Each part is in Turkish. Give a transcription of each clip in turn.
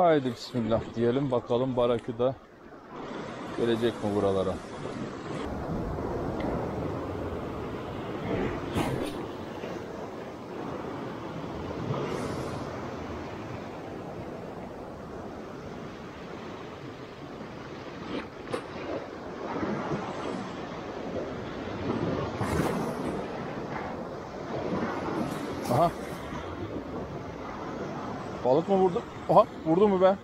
Haydi bismillah diyelim bakalım Barakü'de gelecek mi buralara. Aha. Balık mı vurdu? Aha vurdu mu be?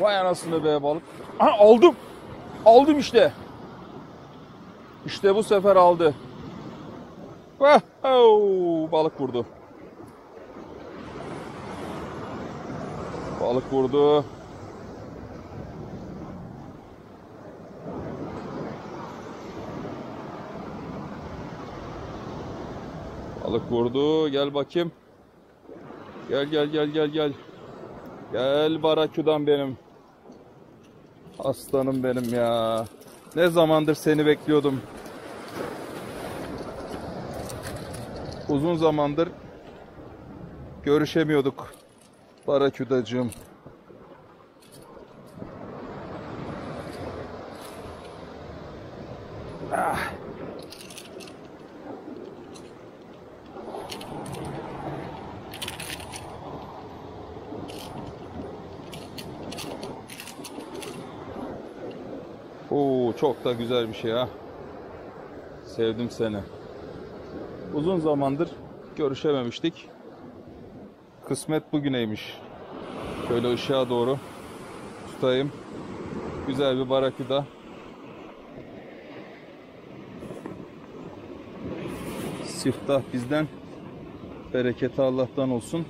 Vay anasını be balık. Aha aldım. Aldım işte. İşte bu sefer aldı. Wow, balık vurdu. Balık vurdu. Balık vurdu. Gel bakayım. Gel gel gel gel gel. Gel baraküdan benim. Aslanım benim ya. Ne zamandır seni bekliyordum. Uzun zamandır görüşemiyorduk. Baraküdacığım. Ah. Oo çok da güzel bir şey ha. Sevdim seni. Uzun zamandır görüşememiştik. Kısmet bugüneymiş. Şöyle ışığa doğru tutayım. Güzel bir baraküda. Siftah bizden. Bereketi Allah'tan olsun.